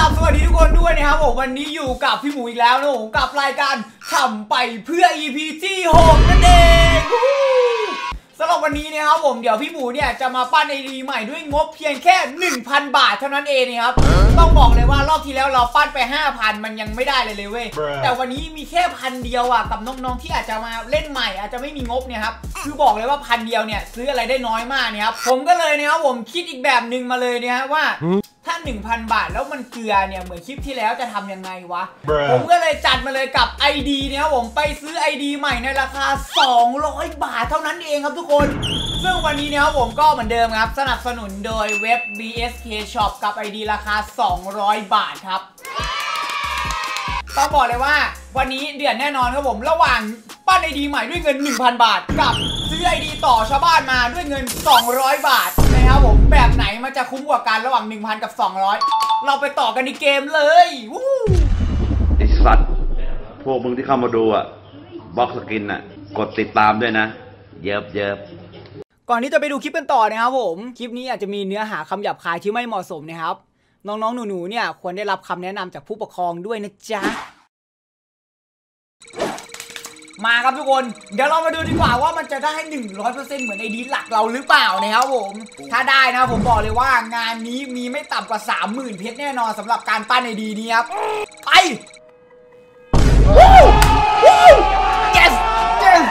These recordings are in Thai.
ราบสวัสดีทุกคนด้วยนะครับผมวันนี้อยู่กับพี่หมูอีกแล้วนะผมกับรายการทำไปเพื่อ EP ที่6นั่นเองวู้สำหรับวันนี้นะครับผมเดี๋ยวพี่หมูเนี่ยจะมาปั้นไอดีใหม่ด้วยงบเพียงแค่ 1,000 บาทเท่านั้นเองนะครับต้องบอกเลยว่ารอบที่แล้วเราปั้นไป 5,000 มันยังไม่ได้เลยเลยเว้ย Bruh แต่วันนี้มีแค่พันเดียวอะกับน้องๆที่อาจจะมาเล่นใหม่ อาจจะไม่มีงบเนี่ยครับคือบอกเลยว่าพันเดียวเนี่ยซื้ออะไรได้น้อยมากเนี่ยครับผมก็เลยนะครับผมคิดอีกแบบหนึ่งมาเลยเนี่ยฮะว่า ถ้า 1,000 บาทแล้วมันเกลือเนี่ยเหมือนคลิปที่แล้วจะทำยังไงวะ Bruh ผมก็เลยจัดมาเลยกับ ID เนี่ยครับผมไปซื้อ ID ใหม่ในราคา 200 บาทเท่านั้นเองครับทุกคน ซึ่งวันนี้เนี่ยครับผมก็เหมือนเดิมครับ สนับสนุนโดยเว็บ BSK Shop กับ ID ราคา 200 บาทครับต้องบอกเลยว่าวันนี้เดือดแน่นอนครับผมระหว่างปั้นไอดีใหม่ด้วยเงิน 1,000 บาท กับซื้อไอดีต่อชาวบ้านมาด้วยเงิน 200 บาท นะครับผมแบบไหนมันจะคุ้มกว่ากันระหว่าง 1,000 กับ 200 เราไปต่อกันในเกมเลยวู้ไอสัตว์ พวกมึงที่เข้ามาดูอะบล็อกสกินอะ กดติดตามด้วยนะ เยิบเยิบก่อนที่จะไปดูคลิปกันต่อนะครับผม คลิปนี้อาจจะมีเนื้อหาคำหยาบคายที่ไม่เหมาะสมนะครับ น้องๆ หนูๆ เนี่ยควรได้รับคำแนะนำจากผู้ปกครองด้วยนะจ๊ะ มาครับทุกคน เดี๋ยวเรามาดูดีกว่าว่ามันจะได้ 100%เหมือนไอดีหลักเราหรือเปล่านะครับผม ถ้าได้นะผมบอกเลยว่างานนี้มีไม่ต่ำกว่า 30,000 เพชรแน่นอนสำหรับการปั้นไอดีนี้ครับ ไปวู้วู้ yes yes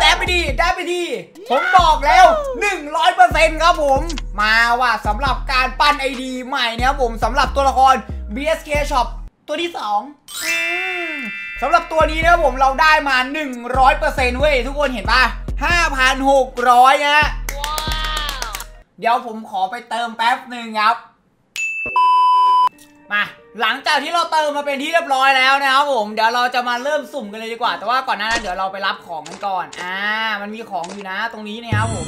ได้ไปดีได้ไปดี ผมบอกแล้ว 100%ครับผม มาว่าสำหรับการปั้นไอดีใหม่เนี่ยครับผมสำหรับตัวละคร BSK Shop ตัวที่2อ สำหรับตัวนี้นะครับผมเราได้มา 100%เว้ยทุกคนเห็นปะ5,600 นะ เดี๋ยวผมขอไปเติมแป๊บหนึ่งครับ มา หลังจากที่เราเติมมาเป็นที่เรียบร้อยแล้วนะครับผม เดี๋ยวเราจะมาเริ่มสุ่มกันเลยดีกว่า แต่ว่าก่อนหน้านั้นเดี๋ยวเราไปรับของกันก่อน อ่า มันมีของอยู่นะตรงนี้นะครับผม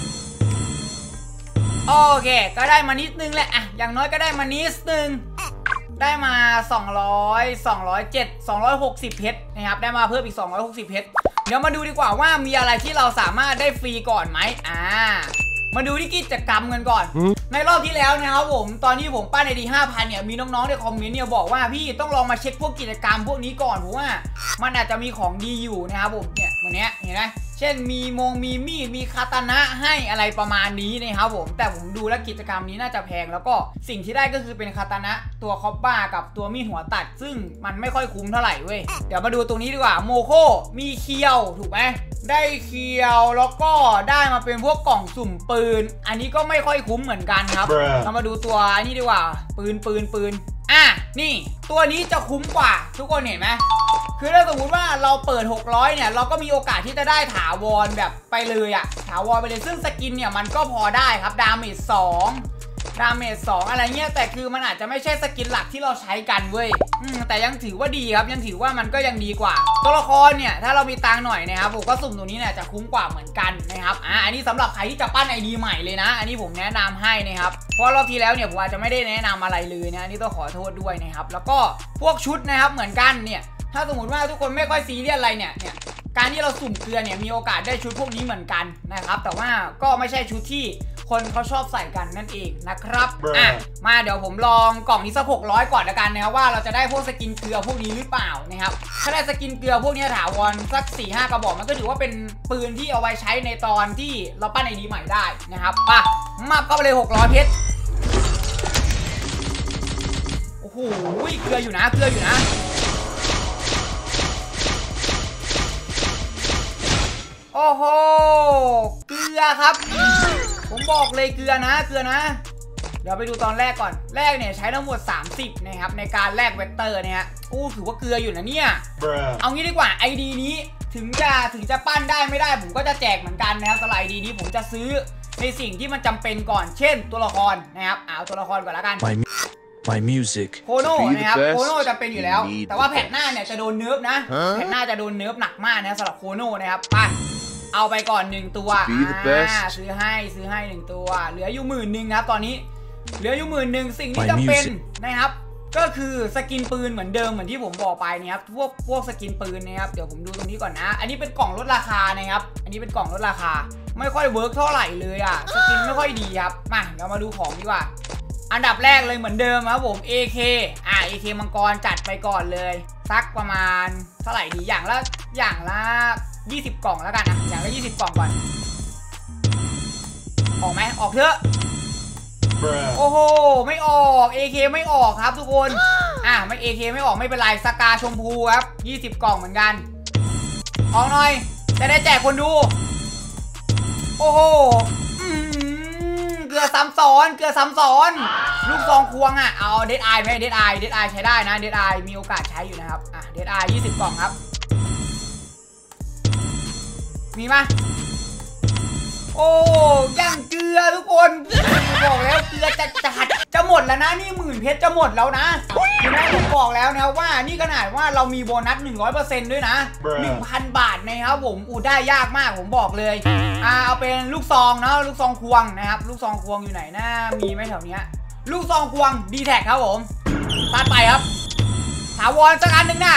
โอเค ก็ได้มานิดนึงแหละ อะ อย่างน้อยก็ได้มานิดนึง ได้มา 200 207 260 เพชรนะครับ ได้มาเพิ่มอีก 260 เพชร เดี๋ยวมาดูดีกว่าว่ามีอะไรที่เราสามารถได้ฟรีก่อนไหมอ่า มาดูที่กิจกรรมกันก่อน ในรอบที่แล้วนะครับผม ตอนที่ผมปั้นในดี5,000 เนี่ย มีน้องๆในคอมเมนต์เนี่ยบอกว่าพี่ต้องลองมาเช็คพวกกิจกรรมพวกนี้ก่อนเพราะว่า มันอาจจะมีของดีอยู่นะครับผม เนี่ยวันเนี้ยเห็นไหม เช่นมีมงมีมีดมีคาตานะให้อะไรประมาณนี้นะครับผม แต่ผมดูแล้วกิจกรรมนี้น่าจะแพง แล้วก็สิ่งที่ได้ก็คือเป็นคาตานะ ตัวคอปบ้ากับตัวมีดหัวตัด ซึ่งมันไม่ค่อยคุ้มเท่าไหร่เว้ย เดี๋ยวมาดูตรงนี้ดีกว่าโมโคมีเคียวถูกไหมได้เคียวแล้วก็ได้มาเป็นพวกกล่องสุ่มปืน อันนี้ก็ไม่ค่อยคุ้มเหมือนกันครับ Bruh เรามาดูตัวอันนี้ดีกว่า ปืนปืนปืน อะนี่ตัวนี้จะคุ้มกว่า ทุกคนเห็นไหมคือถ้าสมมติว่าเราเปิด 600 เนี่ย เราก็มีโอกาสที่จะได้ถาวรแบบไปเลยอะถาวรไปเลยซึ่ง skin เนี่ยมันก็พอได้ครับ damage 2 damage 2อะไรเงี้ยแต่คือมันอาจจะไม่ใช่ skin หลักที่เราใช้กันเว้ยแต่ยังถือว่าดีครับยังถือว่ามันก็ยังดีกว่า ตัวละครเนี่ยถ้าเรามีตังหน่อยนะครับผมก็สุ่มตัวนี้เนี่ยจะคุ้มกว่าเหมือนกันนะครับอะอันนี้สำหรับใครที่จะปั้นไอดีใหม่เลยนะ อันนี้ผมแนะนำให้นะครับเพราะรอบที่แล้วเนี่ยผมอาจจะไม่ได้แนะนำอะไรเลยนะอันนี่ต้องขอโทษด้วยนะครับแล้วก็พวกชุดนะครับเหมือนกันเนี่ยถ้าสมมติว่าทุกคนไม่ค่อยซีเรียสอะไรเนี่ยเนี่ยการที่เราสุ่มเกลือเนี่ยมีโอกาสได้ชุดพวกนี้เหมือนกันนะครับแต่ว่าก็ไม่ใช่ชุดที่ คนเขาชอบใส่กันนั่นเองนะครับ Bruh อะมาเดี๋ยวผมลองกล่องนี้สักหกร้อยก่อนละกันนะครับว่าเราจะได้พวก skin เกลือพวกนี้หรือเปล่านะครับถ้าได้ skin เกลือพวกนี้ถาวรสักสี่ห้ากระบอกมันก็ถือว่าเป็นปืนที่เอาไว้ใช้ในตอนที่เราปั้นไอดีใหม่ได้นะครับไปอะมาเข้าไปเลย 600 เพชรโอ้โหเกลืออยู่นะเกลืออยู่นะ โอ้โห เกลือครับ ผมบอกเลยเกลือนะ เกลือนะ เดี๋ยวไปดูตอนแรกก่อน แรกเนี่ยใช้ทั้งหมด 30 นะครับ ในการแลกเวกเตอร์เนี่ยฮะอู้ถือว่าเกลืออยู่นะเนี่ย Bruh เอางี้ดีกว่า ID นี้ถึงจะถึงจะปั้นได้ไม่ได้ผมก็จะแจกเหมือนกันนะครับสำหรับ ID นี้ผมจะซื้อในสิ่งที่มันจำเป็นก่อน เช่น ตัวละครนะครับเอาตัวละครก่อนละกัน My, mu- my music. โคโน่ To be the นะครับ best, โคโน่จะเป็นอยู่แล้ว you need แต่ว่า the แผ่นหน้าเนี่ยจะโดนเนิร์ฟนะฮะแผ่นหน้าจะโดนเนิร์ฟหนักมากนะสำหรับโคโน่นะครับไป เอาไปก่อนหนึ่งตัว To be the best อ่าซื้อให้ซื้อให้หนึ่งตัว เหลืออยู่หมื่นหนึ่งครับตอนนี้ เหลืออยู่หมื่นหนึ่งสิ่งที่ My จำเป็น music นะครับ ก็คือสกินปืนเหมือนเดิมเหมือนที่ผมบอกไปนะครับพวกพวกสกินปืนนะครับเดี๋ยวผมดูตรงนี้ก่อนนะ อันนี้เป็นกล่องลดราคานะครับ อันนี้เป็นกล่องลดราคา ไม่ค่อยเวิร์กเท่าไหร่เลยอะสกินไม่ค่อยดีครับมาเรามาดูของดีกว่าอันดับแรกเลยเหมือนเดิมครับผม AK อ่า AK มังกรจัดไปก่อนเลย สักประมาณเท่าไหร่ดีอย่างละอย่างละ 20 กล่องแล้วกันนะอย่างละ20 กล่องก่อน ออกไหมออกเถอะ โอ้โห ไม่ออก AK ไม่ออกครับทุกคน อะไม่ AK ไม่ออกไม่เป็นไร สกาชมพูครับ 20 กล่องเหมือนกัน ออกหน่อย จะได้แจกคนดู โอ้โหอื้อหือเกลือซ้ำซ้อน เกลือซ้ำซ้อน ลูกซองควงอะ เอาเดดไอไหมเดดไอเดดไอใช้ได้นะ เดดไอมีโอกาสใช้อยู่นะครับ อะ เดดไอ20 กล่องครับ มีไหมโอ้ย่างเกลือทุกคนบอกแล้วเกลือจะจัดจะหมดแล้วนะนี่หมื่นเพชรจะหมดแล้วนะคือนะผมบอกแล้วนะว่านี่ขนาดว่าเรามีโบนัส 100%ด้วยนะ 1,000 บาทนะครับผมอูได้ยากมากผมบอกเลยอ่าเอาเป็นลูกซองเนาะลูกซองควงนะครับลูกซองควงอยู่ไหนนะมีไหมแถวเนี้ยลูกซองควงดีแท็กครับผมตัดไปครับถาวรสักอันหนึ่งนะ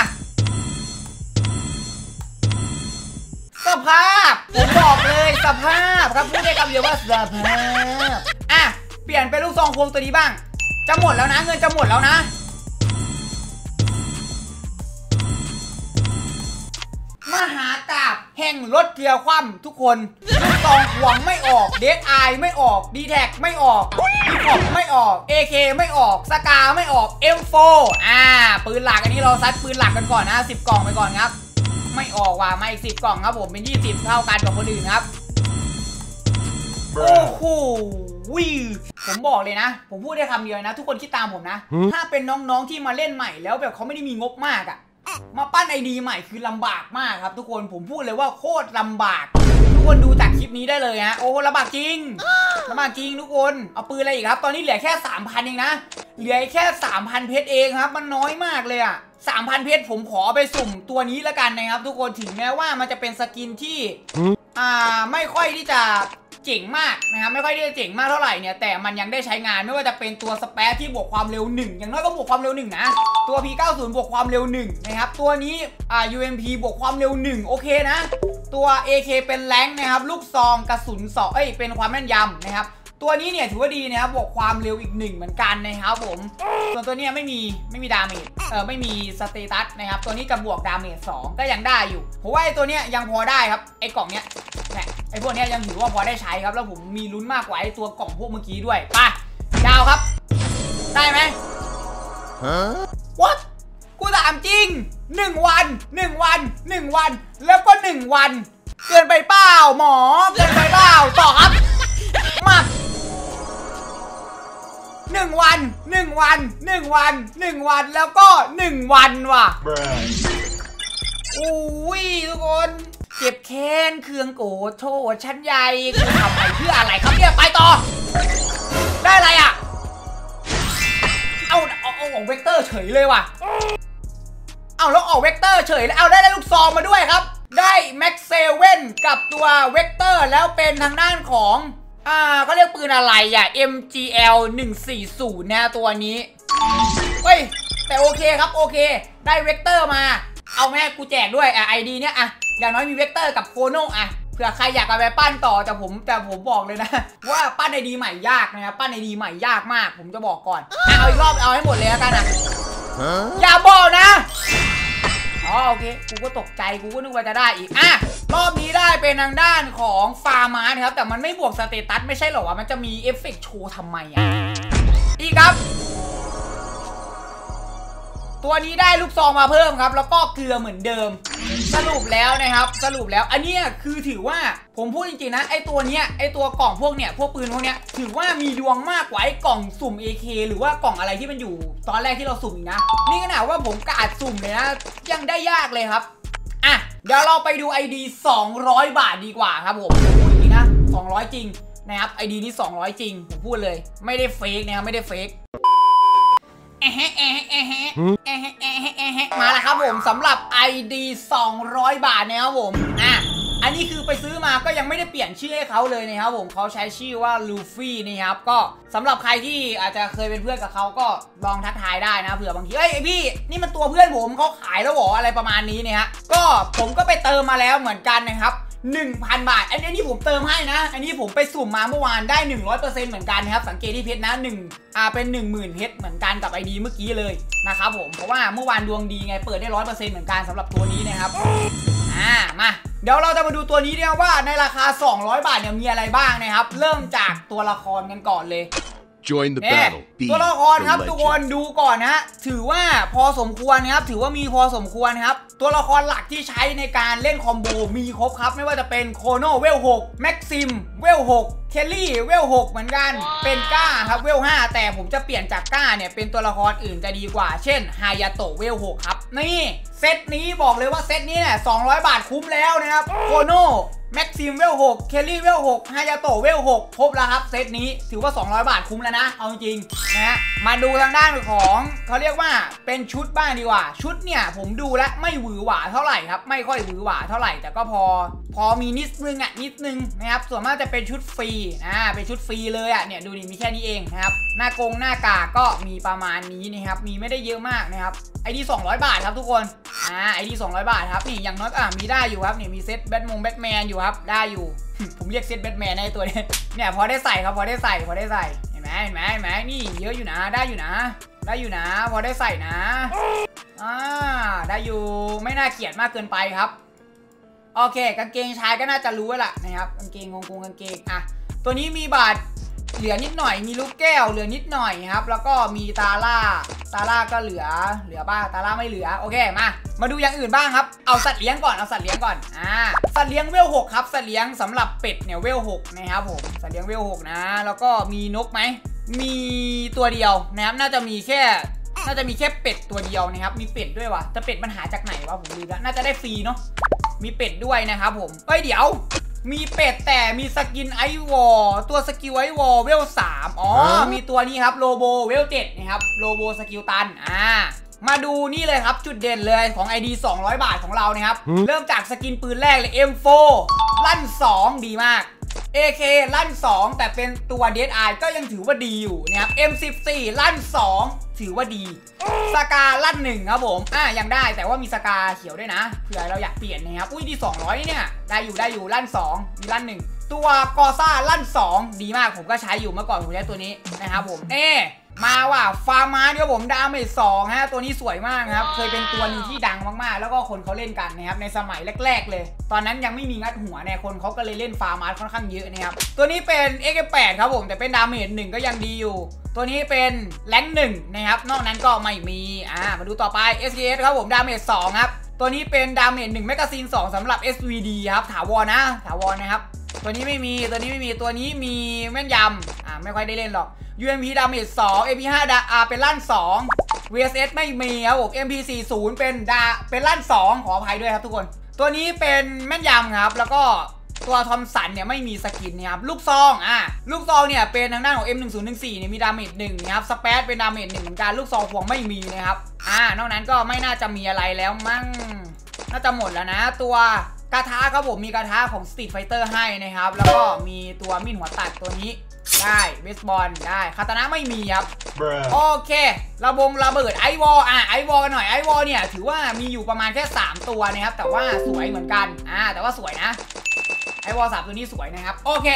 ภาพ ผมบอกเลยสภาพครับพูดได้คำเดียวว่าสภาพ อะ เปลี่ยนเป็นลูกซองควงตัวนี้บ้าง จะหมดแล้วนะ เงินจะหมดแล้วนะ มหากาบแห่งรถเกียร์คว่ำทุกคน ลูกซองควงไม่ออก เดดไอไม่ออกดีแท็กไม่ออกดีคอไม่ออก AK ไม่ออกสกาไม่ออก M4 อ่า ปืนหลักอันนี้เราซัดปืนหลักกันก่อนนะ 10 กล่องไปก่อนครับ ไม่ออกว่ะมาอีกสิบกล่องครับผมเป็น20เท่ากันกับคนอื่นครับโอ้โหวิผมบอกเลยนะ ผมพูดได้คำเดียวนะ ทุกคนคิดตามผมนะ ถ้าเป็นน้องๆที่มาเล่นใหม่แล้วแบบเขาไม่ได้มีงบมากอะมาปั้นไอดีใหม่คือลำบากมากครับ ทุกคนผมพูดเลยว่าโคตรลำบาก ทุกคนดูจากคลิปนี้ได้เลยฮะโอ้โหลำบากจริงลำบากจริงทุกคนเอาปืนอะไรอีกครับ ตอนนี้เหลือแค่3,000เองนะเหลือแค่3,000เพชรเองครับ มันน้อยมากเลยอะ3,000เพชรผมขอไปสุ่มตัวนี้แล้วกันนะครับ ทุกคนถึงแม้ว่ามันจะเป็นสกินที่อ่าไม่ค่อยที่จะ เจ๋งมากนะครับไม่ค่อยได้เจ๋งมากเท่าไหร่เนี่ยแต่มันยังได้ใช้งานไม่ว่าจะเป็นตัวสเปซที่บวกความเร็ว 1 อย่างน้อยก็บวกความเร็ว1นะตัว P90 บวกความเร็ว1นะครับตัวนี้อ่า UMP บวกความเร็ว 1 โอเคนะ ตัว AK เป็นแรงนะครับลูกซองกระสุนสองเอ้ยเป็นความแม่นยำนะครับ ตัวนี้เนี่ยถือว่าดีนะครับบวกความเร็วอีกหนึ่งเหมือนกันนะครับผม ส่วนตัวเนี้ยไม่มีไม่มี damage เออไม่มี status นะครับ ตัวนี้จะบวก damage 2ก็ยังได้อยู่ผมว่าไอ้ตัวเนี้ยยังพอได้ครับไอ้กล่องเนี้ยเนี่ยไอ้พวกเนี้ยยังถือว่าพอได้ใช้ครับ แล้วผมมีลุ้นมากกว่าไอ้ตัวกล่องพวกเมื่อกี้ด้วยไปยาวครับ ได้ไหม What กูถามจริง1วัน1วัน1วัน แล้วก็1วัน เกินไปเปล่าหมอเกินไปเปล่าต่อครับ 1 วัน 1 วัน 1 วัน 1 วันแล้วก็ 1 วันว่ะอุ้ยทุกคนเจ็บแค้นเคืองโกรธโทษชั้นใหญ่ทำไปเพื่ออะไรครับเนี่ยไปต่อ ได้อะไรอะ เอาเอาเอาของเวกเตอร์เฉยเลยว่ะ เอาแล้วออกเวกเตอร์เฉยแล้วเอาได้ลูกซองมาด้วยครับ ได้แม็กเซเว่นกับตัวเวกเตอร์แล้วเป็นทางด้านของ อ่าเขาเรียกปืนอะไรอะ MGL 140นะตัวนี้ เฮ้ย แต่โอเคครับ โอเค ได้เวกเตอร์มา เอาแม่กูแจกด้วยอะ ID เนี้ยอะ อย่างน้อยมีเวกเตอร์กับโคโนอะเผื่อใครอยากเอาไปปั้นต่อแต่ผมแต่ผมบอกเลยนะ ว่าปั้น ID ใหม่ยากนะครับปั้น ID ใหม่ยากมาก ผมจะบอกก่อนอะเอาอีกรอบเอาให้หมดเลยแล้วกันอะอย่าบอกนะ อ๋อโอเค กูก็ตกใจกูก็นึกว่าจะได้อีก อะ รอบนี้ได้เป็นทางด้านของฟาร์มานครับ แต่มันไม่บวก status ไม่ใช่เหรอวะ มันจะมีเอฟเฟกต์โชว์ทำไมอะ อีกครับ ตัวนี้ได้ลูกซองมาเพิ่มครับ แล้วก็เกลือเหมือนเดิม สรุปแล้วนะครับ สรุปแล้วอันนี้คือถือว่าผมพูดจริงๆนะไอตัวเนี้ยไอตัวกล่องพวกเนี้ยพวกปืนพวกเนี้ยถือว่ามีดวงมากกว่าไอกล่องสุ่ม AK หรือว่ากล่องอะไรที่มันอยู่ตอนแรกที่เราสุ่มอีกนะ นี่ขนาดว่าผมกาดสุ่มเลยนะยังได้ยากเลยครับอะเดี๋ยวเราไปดู ID 200 บาทดีกว่าครับผมพูดจริงนะ 200 จริงนะครับ ID นี้ 200 จริง ผมพูดเลย ไม่ได้เฟกนะครับ ไม่ได้เฟก แอะแฮะแอะแฮะแอะแฮะแอะแฮะแอะแฮะแอะแฮะมาแล้วครับผมสำหรับ ID 200 บาทนะครับผมอะอันนี้คือไปซื้อมาก็ยังไม่ได้เปลี่ยนชื่อให้เขาเลยนะครับผมเขาใช้ชื่อว่าลูฟี่นะครับก็สำหรับใครที่อาจจะเคยเป็นเพื่อนกับเขาก็ลองทักทายได้นะเผื่อบางทีเอ้ยไอพี่นี่มันตัวเพื่อนผมเขาขายแล้วเหรออะไรประมาณนี้เนี่ยฮะก็ผมก็ไปเติมมาแล้วเหมือนกันนะครับ 1,000 บาทอันนี้อันนี้ผมเติมให้นะ อันนี้ผมไปสุ่มมาเมื่อวานได้ 100%เหมือนกันนะครับ สังเกตที่เพชรนะ1อ่าเป็น 10,000 เพชรเหมือนกันกับไอดีเมื่อกี้เลยนะครับผม เพราะว่าเมื่อวานดวงดีไง เปิดได้ 100%เหมือนกันสำหรับตัวนี้นะครับ อ่า มาเดี๋ยวเราจะมาดูตัวนี้เนี่ยว่าในราคา 200 บาทเนี่ยมีอะไรบ้างนะครับ เริ่มจากตัวละครกันก่อนเลย Join the เนี่ย battle. Be ตัวละคร the ครับทุกคน legend. ดูก่อนนะถือว่าพอสมควรนะครับถือว่ามีพอสมควรครับ ตัวละครหลักที่ใช้ในการเล่นคอมโบมีครบครับ ไม่ว่าจะเป็นโคโนเวล6แม็กซิมเวล6เคลลี่เวล6เหมือนกัน เป็นก้าครับเวล5แต่ผมจะเปลี่ยนจากก้าเนี่ยเป็นตัวละครอื่นจะดีกว่า เช่นฮายาโตะเวล6ครับ นี่เซตนี้บอกเลยว่าเซตนี้เนี่ย200 บาทคุ้มแล้วนะครับโคโน แม็กซิมเวล6เคลลี่เวล6ฮายาโตะเวล6ครบแล้วครับเซตนี้ถือว่า 200 บาทคุ้มแล้วนะ เอาจริงนะฮะมาดูทางด้านของเขาเรียกว่าเป็นชุดบ้างดีกว่า ชุดเนี่ยผมดูแล้วไม่หวือหวาเท่าไหร่ครับ ไม่ค่อยหวือหวาเท่าไหร่แต่ก็พอ พอมีนิดนึงอะนิดนึงนะครับส่วนมากจะเป็นชุดฟรีอ่าเป็นชุดฟรีเลยอะเนี่ยดูดิมีแค่นี้เองนะครับหน้ากงหน้ากากก็มีประมาณนี้นะครับมีไม่ได้เยอะมากนะครับไอดี200 บาทครับทุกคนอ่าไอดี200 บาทครับนี่อย่างน้อยอะมีได้อยู่ครับนี่มีเซตแบทมงแบทแมนอยู่ครับ ได้อยู่ ผมเรียกเซตแบทแมนในตัวนี้เนี่ยพอได้ใส่ครับพอได้ใส่พอได้ใส่เห็นไหมเห็นไหมเห็นไหมนี่เยอะอยู่นะได้อยู่นะ ได้อยู่นะ พอได้ใส่นะอ่าได้อยู่ไม่น่าเกลียดมากเกินไปครับโอเค กางเกงชายก็น่าจะรู้แล้วล่ะนะครับกางเกงงงงกางเกงอะตัวนี้มีบาท เหลือนิดหน่อยมีลูกแก้วเหลือนิดหน่อยครับ แล้วก็มีตาล่า ตาล่าก็เหลือเหลือบ้างตาล่าไม่เหลือโอเคมา มาดูอย่างอื่นบ้างครับเอาสัตว์เลี้ยงก่อนเอาสัตว์เลี้ยงก่อนอ่าสัตว์เลี้ยงเวลหกครับสัตว์เลี้ยงสำหรับเป็ดเนี่ยเวลหกนะครับผมสัตว์เลี้ยงเวลหกนะ แล้วก็มีนกไหมมีตัวเดียวนะครับน่าจะมีแค่ น่าจะมีแค่เป็ดตัวเดียวนะครับ มีเป็ดด้วยวะแต่เป็ดมันหาจากไหนวะผมลืมแล้ว น่าจะได้ฟรีเนาะ มีเป็ดด้วยนะครับผมเอ้ยเดี๋ยว มีเป็ดแต่มี skin ice wall ตัว skin ice wall เวลสามอ๋อ มีตัวนี้ครับโลโบเวลเจ็ดนะครับโลโบสกิลตัน อ่ามาดูนี่เลยครับจุดเด่นเลยของ ID 200 บาทของเรานะครับ เริ่มจาก skin ปืนแรกเลย M4 ลั่น 2 ดีมาก AK ลั่น 2 แต่เป็นตัว Dead Eye ก็ยังถือว่าดีอยู่นะครับ M14 ลั่น 2 ถือว่าดีสกาลั่นหนึ่งครับผมอะยังได้แต่ว่ามีสกาเขียวด้วยนะเผื่อเราอยากเปลี่ยนนะครับอุ้ยดี200 เนี่ย ได้อยู่ได้อยู่ลั่น 2 มีลั่นหนึ่ง ตัวกอซ่าลั่น 2 ดีมากผมก็ใช้อยู่เมื่อก่อนผมใช้ตัวนี้นะครับผมเอ๊ะมาว่ะฟาร์มาเนี่ยผม damage สองฮะตัวนี้สวยมากครับ เคยเป็นตัวหนึงที่ดังมากๆ แล้วก็คนเขาเล่นกันนะครับในสมัยแรก ๆ เลย ตอนนั้นยังไม่มีงัดหัวเนี่ยคนเขาก็เลยเล่นฟาร์มาค่อนข้างเยอะนะครับตัวนี้เป็น X8 ครับผมแต่เป็น damage หนึ่งก็ยังดีอยู่ ตัวนี้เป็นแรงหนึ่งนะครับนอกนั้นก็ไม่มีอ่ามาดูต่อไป SKS ครับผม damage 2ครับตัวนี้เป็น damage 1 magazine 2สำหรับ SVD ครับถาวรนะถาวรนะครับ ตัวนี้ไม่มีตัวนี้ไม่มีตัวนี้มีแม่นยำอ่าไม่ค่อยได้เล่นหรอก UMP damage 2 AP5 ดาอ่าเป็นลั่น 2 VSS ไม่มีครับผม MP40 เป็นดาเป็นลั่น 2 ขออภัยด้วยครับทุกคน ตัวนี้เป็นแม่นยำครับ แล้วก็ตัวทอมสันเนี่ยไม่มี skin นะครับ ลูกซองอะลูกซองเนี่ยเป็นทางด้านของ M1014 เนี่ยมี damage หนึ่งนะครับสเปซเป็น damage หนึ่งเหมือนกันลูกซองพวงไม่มีนะครับอ่านอกนั้นก็ไม่น่าจะมีอะไรแล้วมั้งน่าจะหมดแล้วนะ ตัว กระทะครับผมมีกระทะของ Street Fighter ให้นะครับ แล้วก็มีตัวมีดหัวตัดตัวนี้ได้เบสบอลได้คาตานะไม่มีครับ โอเคระบงระเบิดไอวอลอะไอวอลกันหน่อยไอวอลเนี่ยถือว่ามีอยู่ประมาณแค่ 3 ตัวนะครับ แต่ว่าสวยเหมือนกันอ่าแต่ว่าสวยนะ ice wall สามตัวนี้สวยนะครับ โอเค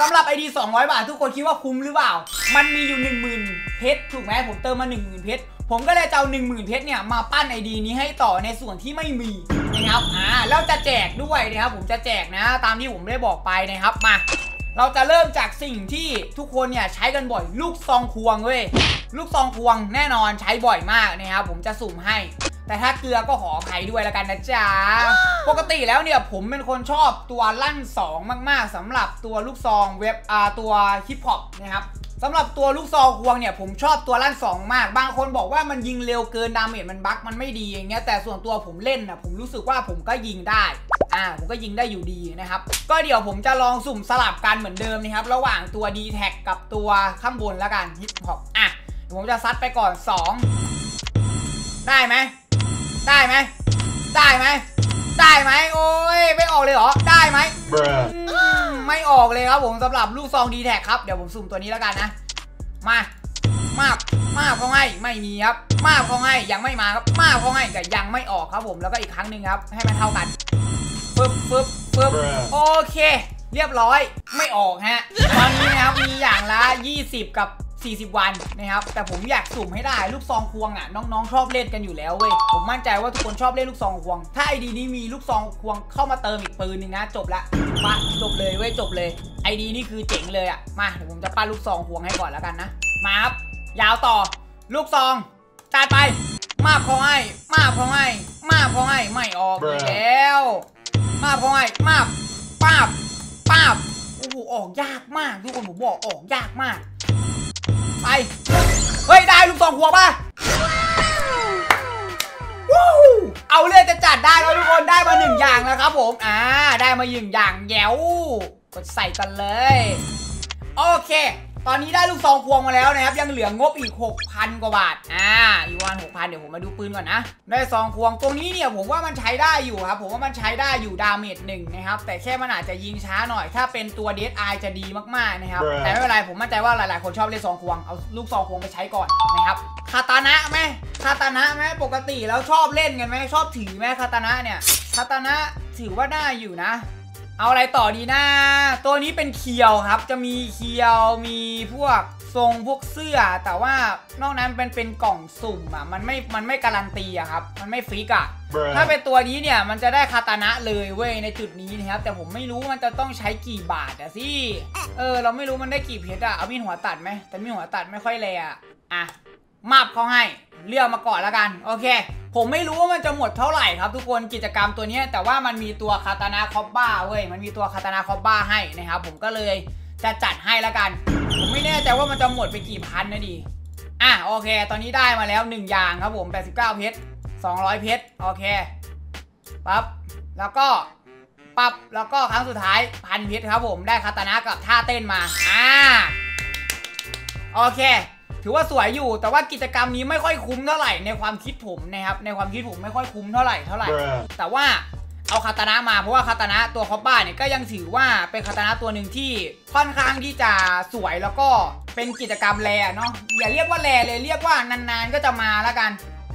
สำหรับ ID 200 บาท ทุกคนคิดว่าคุ้มหรือเปล่า มันมีอยู่ 10,000 เพชรถูกไหมผมเติมมา 10,000 เพชร ผมก็เลยจะเอา10,000เพชรเนี่ยมาปั้น ID นี้ให้ต่อในส่วนที่ไม่มีนะครับอ่าแล้วจะแจกด้วยนะครับผมจะแจกนะตามที่ผมได้บอกไปนะครับมา เราจะเริ่มจากสิ่งที่ทุกคนเนี่ยใช้กันบ่อยลูกซองควงเว้ยลูกซองควงแน่นอนใช้บ่อยมากนะครับผมจะสุ่มให้ แต่ถ้าเกลือก็ขออภัยด้วยแล้วกันนะจ๊ะปกติแล้วเนี่ยผมเป็นคนชอบตัวลั่น 2 มากๆสำหรับตัวลูกซองเว็บอ่าตัวฮิปฮอปนะครับ สำหรับตัวลูกซองควงเนี่ยผมชอบตัวลั่น2มาก บางคนบอกว่ามันยิงเร็วเกิน damage มันบั๊กมันไม่ดีอย่างเงี้ยแต่ส่วนตัวผมเล่นนะผมรู้สึกว่าผมก็ยิงได้อ่าผมก็ยิงได้อยู่ดีนะครับ ก็เดี๋ยวผมจะลองสุ่มสลับกันเหมือนเดิมนะครับ ระหว่างตัว d t แทกับตัวข้างบนแล้วกันฮิปฮอปอะผมจะซัดไปก่อน 2 ได้ไหมได้ไหมได้ไหมได้ไหมโอ้ยไม่ออกเลยเหรอ ได้ไหม ไม่ออกเลยครับผมสำหรับลูกซอง d t แทครับ เดี๋ยวผมสุ่มตัวนี้แล้วกันนะ มามากมากเขาให้ไม่มีครับ มากเขาให้ยังไม่มาครับ มากเขาให้แต่ยังไม่ออกครับผมแล้วก็อีกครั้งหนึ่งครับ ให้มันเท่ากันฟึบฟึบฟึปึ๊บโอเค เรียบร้อยไม่ออกฮะตอนนี้นะครับมีอย่างละ 20 กับ 40 วันนะครับแต่ผมอยากสุ่มให้ได้ลูกซองควงอะน้องๆชอบเล่นกันอยู่แล้วเว้ยผมมั่นใจว่าทุกคนชอบเล่นลูกซองควง ถ้าไอดีนี้มีลูกซองควงเข้ามาเติมอีกปืนหนึงนะจบละมาจบเลยเว้ยจบเลยไอดีนี่คือเจ๋งเลยอะมาเดี๋ยวผมจะปั้นลูกซองควงให้ก่อนแล้วกันนะมาครับยาวต่อ ลูกซองตัดไป มาพอให้มาพอให้มาพอให้ไม่ออกอีกแล้ว มาพอให้มาป้าบป้าบโอ้โหออกยากมากทุกคนผมบอกออกยากมาก ไป เฮ้ย ได้ลูกซองหัวป่ะวู้เอาเลือดจะจัดได้แล้วทุกคนได้มาหนึ่งอย่างแล้วครับผมอ่าได้มาหนึ่งอย่างแยวกดใส่กันเลย โอเค ตอนนี้ได้ลูกซองพวงมาแล้วนะครับ ยังเหลืองบอีก 6,000 กว่าบาท อ่า อีกวัน6,000เดี๋ยวผมมาดูปืนก่อนนะ ได้ซองควงตรงนี้เนี่ยผมว่ามันใช้ได้อยู่ครับ ผมว่ามันใช้ได้อยู่ damage หนึ่งนะครับ แต่แค่มันอาจจะยิงช้าหน่อย ถ้าเป็นตัวเด d ไอจะดีมากๆนะครับ แต่ไม่เป็นไรผมมั่นใจว่าหลายๆ คนชอบเล่นซองควง เอาลูกซองควงไปใช้ก่อนนะครับ คาตานะไหมคาตานะไหมปกติแล้วชอบเล่นกันไหมชอบถือไหมคาตานะเนี่ย คาตานะถือว่าได้อยู่นะ เอาอะไรต่อดีนะ ตัวนี้เป็นเคียวครับ จะมีเคียว มีพวกทรงพวกเสื้อ แต่ว่านอกนั้นเป็นเป็นกล่องสุ่มอะ มันไม่ มันไม่การันตีอะครับ มันไม่ฟิกอะถ้าเป็นตัวนี้เนี่ย มันจะได้คาตานะเลยเว้ยในจุดนี้นะครับ แต่ผมไม่รู้มันจะต้องใช้กี่บาทอะสิ เออ เราไม่รู้มันได้กี่เพชรอะเอามีดหัวตัดไหม แต่มีดหัวตัดไม่ค่อยเลยอะอะ มาบเขาให้เลือกมาก่อนแล้วกัน โอเค ผมไม่รู้ว่ามันจะหมดเท่าไหร่ครับทุกคนกิจกรรมตัวนี้แต่ว่ามันมีตัวคาตานาคอบบ้าเว้ยมันมีตัวคาตานาคอบบ้าให้นะครับ ผมก็เลยจะจัดให้แล้วกัน ผมไม่แน่ใจว่ามันจะหมดไปกี่พันนะดีอะโอเค ตอนนี้ได้มาแล้ว 1 อย่างครับผม 89 เพชร 200 เพชร โอเคปั๊บแล้วก็ปั๊บแล้วก็ครั้งสุดท้ายพันเพชรครับผมได้คาตานะกับท่าเต้นมาอ่าโอเค ถือว่าสวยอยู่ แต่ว่ากิจกรรมนี้ไม่ค่อยคุ้มเท่าไหร่ในความคิดผมนะครับ ในความคิดผมไม่ค่อยคุ้มเท่าไหร่เท่าไหร่ แต่ว่าเอาคาตานะมาเพราะว่าคาตานะตัวคอปบ้าเนี่ยก็ยังถือว่าเป็นคาตานะตัวหนึ่งที่ค่อนข้างที่จะสวยแล้วก็เป็นกิจกรรมแรเนาะอย่าเรียกว่าแรเลยเรียกว่านานๆก็จะมาแล้วกัน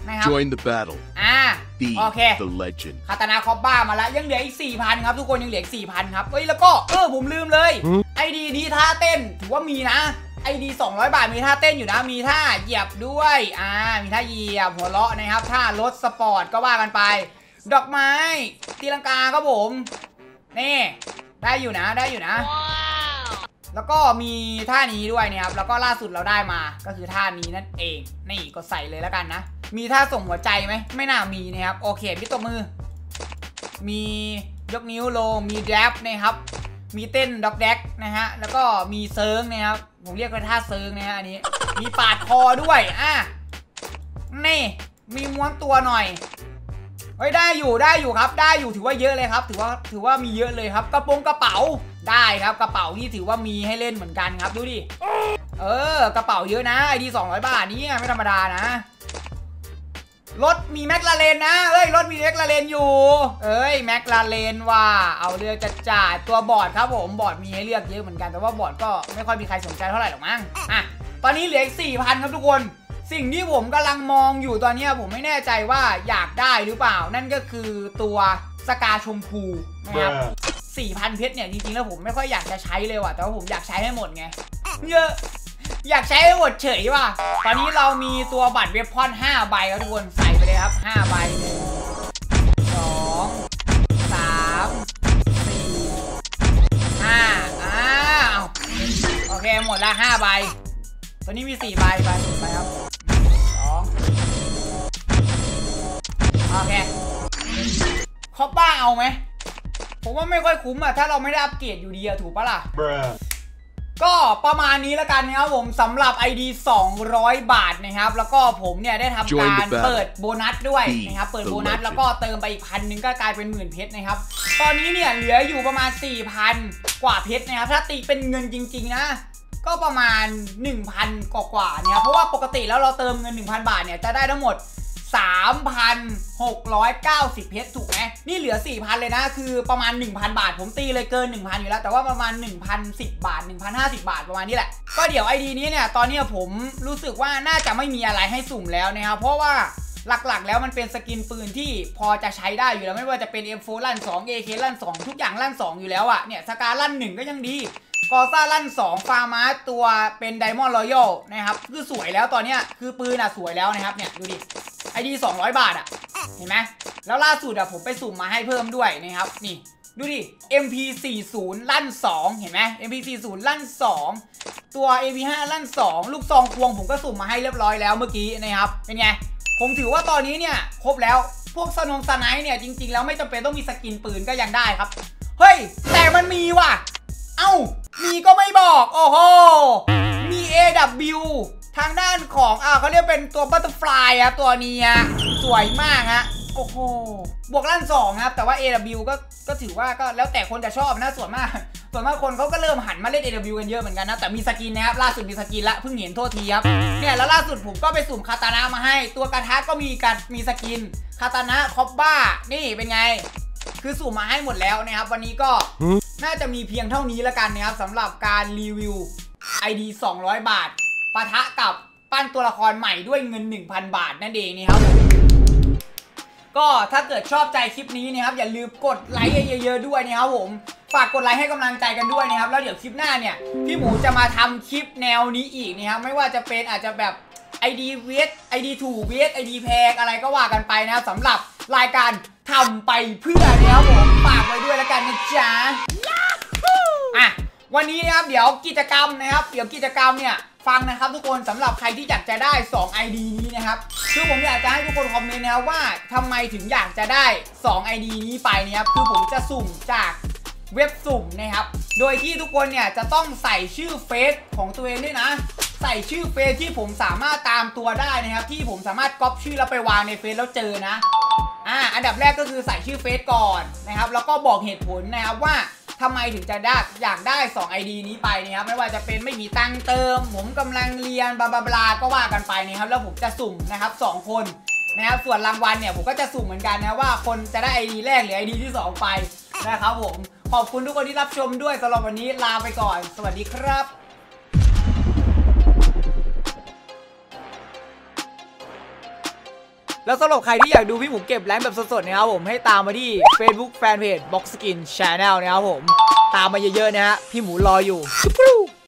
นะครับ Join the battle. อ่า Be โอเค the legend. คาตานาคอปบ้ามาแล้วยังเหลืออีก 4,000 ครับทุกคนยังเหลืออีก4,000 ครับเฮ้ยแล้วก็เออผมลืมเลยไอดีนี้ท่าเต้นถือว่ามีนะ ไอดี200 บาทมีท่าเต้นอยู่นะ มีท่าเหยียบด้วย อ่า มีท่าเหยียบหัวเราะนะครับ ท่ารถสปอร์ตก็ว่ากันไป ดอกไม้ตีลังกาครับผม นี่ ได้อยู่นะ ได้อยู่นะ แล้วก็มีท่านี้ด้วยนะครับ แล้วก็ล่าสุดเราได้มา ก็คือท่านี้นั่นเอง นี่ก็ใส่เลยแล้วกันนะ มีท่าส่งหัวใจไหม ไม่น่ามีนะครับ โอเคพี่ตบมือ มียกนิ้วลง มี dab นะครับ มีเต้นด็อกแดกนะฮะ แล้วก็มีเซิร์งนะครับ ผมเรียกว่าท่าเซิร์งนะฮะอันนี้ มีปาดคอด้วย อะ นี่ มีม้วนตัวหน่อยเฮ้ยได้อยู่ได้อยู่ครับ ได้อยู่ถือว่าเยอะเลยครับ ถือว่าถือว่ามีเยอะเลยครับกระโปรงกระเป๋าได้ครับ กระเป๋านี่ถือว่ามีให้เล่นเหมือนกันครับดูดิเออกระเป๋าเยอะนะไอดีสองร้อยบาทนี่ไม่ธรรมดานะ รถมีแม็กลาเรนนะเอ้ยรถมีแม็กลาเรนอยู่ เอ้ยแม็กลาเรนว่าเอาเรือจะจ่ายตัวบอร์ดครับผมบอร์ดมีให้เลือกเยอะเหมือนกันแต่ว่าบอร์ดก็ไม่ค่อยมีใครสนใจเท่าไหร่หรอกมั้งอะตอนนี้เหลืออีกสี่พันครับทุกคน สิ่งที่ผมกำลังมองอยู่ตอนเนี้ยผมไม่แน่ใจว่าอยากได้หรือเปล่า นั่นก็คือตัวสกาชมพูนะครับ4,000เพชรเนี่ยจริงๆแล้วผมไม่ค่อยอยากจะใช้เลยว่ะแต่ว่าผมอยากใช้ให้หมดไงเยอะ อยากใช้ให้หมดเฉยว่ะ ตอนนี้เรามีตัวบัตรเวฟพอน 5 ใบครับทุกคน ใส่ไปเลยครับ 5 ใบหนึ่งสองสามสี่ห้าอ้าวโอเค หมดละ 5 ใบตัวนี้มี 4 ใบไปไปครับสองโอเคคอปบ้าเอาไหม ผมว่าไม่ค่อยคุ้มอะถ้าเราไม่ได้อัปเกรดอยู่ดีอะถูกปะล่ะ ก็ประมาณนี้แล้วกันนะครับผมสำหรับ ID 200 บาทนะครับ แล้วก็ผมเนี่ยได้ทำ Join การ the battle เปิดโบนัสด้วย Be นะครับ เปิด the โบนัส legend แล้วก็เติมไปอีกพันหนึ่งก็กลายเป็นหมื่นเพชรนะครับ ตอนนี้เนี่ยเหลืออยู่ประมาณ 4,000 กว่าเพชรนะครับ ถ้าตีเป็นเงินจริง ๆ นะ ก็ประมาณ 1,000 กว่าๆเนี่ยเพราะว่าปกติแล้วเราเติมเงิน 1,000 บาทเนี่ยจะได้ทั้งหมด 3,690 เพชรถูกไหมนี่เหลือ 4,000 เลยนะ คือประมาณ 1,000 บาท ผมตีเลยเกิน 1,000 อยู่แล้ว แต่ว่าประมาณ 1,010 บาท 1,050 บาทประมาณนี้แหละ ก็เดี๋ยวไอดีนี้เนี่ย ตอนนี้ผมรู้สึกว่าน่าจะไม่มีอะไรให้สุ่มแล้วนะครับ เพราะว่าหลักๆ แล้วมันเป็น skin ปืนที่พอจะใช้ได้อยู่แล้ว ไม่ว่าจะเป็น M4 ลั่น2 AK ลั่น2 ทุกอย่างลั่น 2 อยู่แล้วอะเนี่ยสกาลั่น 1 ก็ยังดีกอซ่าลั่น 2 ฟาร์มาตัวเป็น Diamond Royale นะครับ คือสวยแล้วตอนเนี้ยคือปืนอะสวยแล้วนะครับเนี่ย ดูดิ ID 200บาทอะเห็นไหมแล้วล่าสุดอะผมไปสุ่มมาให้เพิ่มด้วยนะครับนี่ดูดิ MP40 ลั่น 2 เห็นไหม MP40 ลั่น 2 ตัว AP5 ลั่น 2 ลูกซองควงผมก็สุ่มมาให้เรียบร้อยแล้วเมื่อกี้นะครับ เป็นไง ผมถือว่าตอนนี้เนี่ยครบแล้ว พวกสนง snipe เนี่ยจริง ๆ แล้วไม่จำเป็นต้องมีสกินปืนก็ยังได้ครับ เฮ้ย แต่มันมีว่ะ เอ้า มีก็ไม่บอก โอ้โห มี AW ทางด้านของอ่าเขาเรียกเป็นตัว butterfly ครับตัวนี้ฮะสวยมากฮะโอ้โหบวกลั่นสองครับ แต่ว่า AW ก็ก็ถือว่าก็แล้วแต่คนจะชอบนะส่วนมาก ส่วนมากคนเขาก็เริ่มหันมาเล่น AW กันเยอะเหมือนกันนะ แต่มีสกินนะครับ ล่าสุดมีสกินละเพิ่งเห็นโทษทีครับ เนี่ยแล้วล่าสุดผมก็ไปสุ่มคาตานะมาให้ ตัวกระทะก็มีการมีสกินคาตานะคอบบ้า นี่เป็นไง คือสุ่มมาให้หมดแล้วนะครับ วันนี้ก็น่าจะมีเพียงเท่านี้แล้วกันนะครับสำหรับการรีวิว ID 200 บาท ปะทะกับปั้นตัวละครใหม่ด้วยเงิน 1,000 บาทนั่นเองนะครับผมก็ถ้าเกิดชอบใจคลิปนี้นะครับอย่าลืมกดไลค์เยอะๆด้วยนะครับผมฝากกดไลค์ให้กำลังใจกันด้วยนะครับแล้วเดี๋ยวคลิปหน้าเนี่ยพี่หมูจะมาทำคลิปแนวนี้อีกนะครับไม่ว่าจะเป็นอาจจะแบบ ID เวท ID ถูกเวท ID แพงอะไรก็ว่ากันไปนะครับสำหรับรายการทำไปเพื่อนะครับผมฝากไว้ด้วยแล้วกันนะจ๊ะอะวันนี้นะครับเดี๋ยวกิจกรรมนะครับ เดี๋ยวกิจกรรมเนี่ย ฟังนะครับทุกคนสำหรับใครที่อยากจะได้ 2 ID นี้นะครับคือผมอยากจะให้ทุกคนคอมเมนต์นะครับว่าทำไมถึงอยากจะได้ 2 ID นี้ไปนะครับคือผมจะสุ่มจากเว็บสุ่มนะครับ โดยที่ทุกคนเนี่ยจะต้องใส่ชื่อเฟซของตัวเองด้วยนะ ใส่ชื่อเฟซที่ผมสามารถตามตัวได้นะครับ ที่ผมสามารถก๊อปชื่อแล้วไปวางในเฟซแล้วเจอนะอ่าอันดับแรกก็คือใส่ชื่อเฟซก่อนนะครับ แล้วก็บอกเหตุผลนะครับว่า ทำไมถึงจะได้อยากได้ 2 ID นี้ไปนะครับไม่ว่าจะเป็นไม่มีตังเติม ผมกำลังเรียนบลาบลาบลาก็ว่ากันไปนะครับแล้วผมจะสุ่มนะครับสองคนนะครับส่วนรางวัลเนี่ยผมก็จะสุ่มเหมือนกันนะว่าคนจะได้ ID แรกหรือ ID ที่ 2 ไปนะครับผมขอบคุณทุกคนที่รับชมด้วยสำหรับวันนี้ลาไปก่อน สวัสดีครับ แล้วสำหรับใครที่อยากดูพี่หมูเก็บแรงแบบสดๆนะครับผมให้ตามมาที่ Facebook Fanpage Box Skin Channel นะครับผม ตามมาเยอะๆนะฮะพี่หมูรออยู่